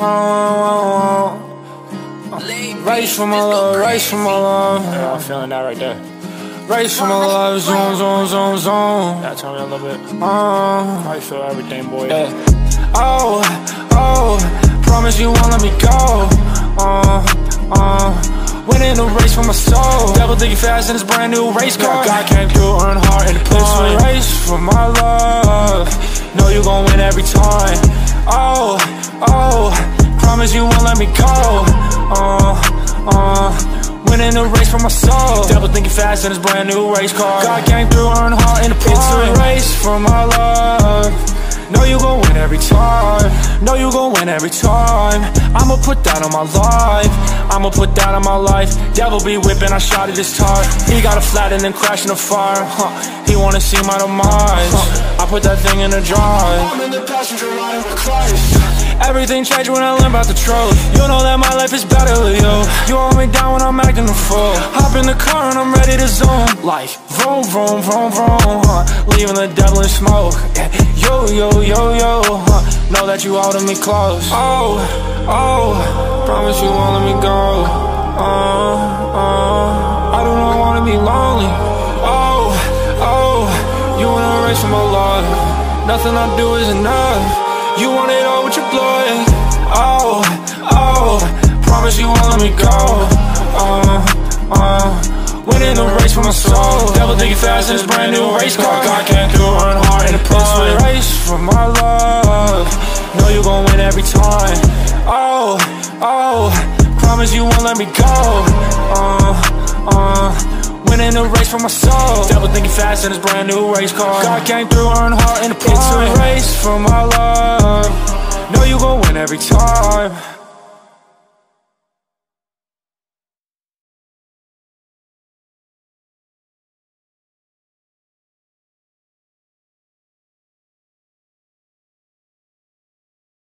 oh, oh, oh. Race for my love, race for my love. Yeah, I'm feeling that right there. Race for my love, zoom, zoom, zoom, zoom. Yeah, tell me a little bit. Oh, How you feel everything, boy? yeah. Oh, oh, promise you won't let me go. Uh, uh. Winning the race for my soul. Devil thinking fast in this brand new race car. God came through, earn heart in the It's a pond. race for my love. Know you gon' win every time. Oh, oh, promise you won't let me go. Uh, uh, winning the race for my soul. Devil thinking fast in his brand new race car. God came through, earn heart in the prime. It's a race for my love. Know you gon' win every time. Know you gon' win every time. I'ma put that on my life. I'ma put that on my life. Devil be whipping, I shot at his tire. He got a flat and then crashed in the fire. Huh. He wanna see my demise. I put that thing in the drive. I'm in the passenger riding with Christ. Everything changed when I learned about the truth. You know that my life is better with you. You hold me down when I'm acting a fool. Hop in the car and I'm ready to zoom. Like vroom, vroom, vroom, vroom. Huh. Leaving the devil in smoke. Yeah. Yo, yo, yo, yo. Huh. Know that you holding me close. Oh, oh. Promise you won't let me go. Uh, uh. I do not wanna be lonely. Oh, oh. You wanna race for my love. Nothing I do is enough. You want it all with your blood. Oh, oh. Promise you won't let me go. Uh, uh. Winning the race for my soul. Devil thinking fast in this brand new race car. God can't do run hard in the. It's a race for my love. Know you gon' win every time. Oh, oh. Promise you won't let me go. Uh, uh. Winning the race for my soul. Devil thinking fast in his brand new race car. God came through, earn heart in the prime. It's a race for my love. Every time.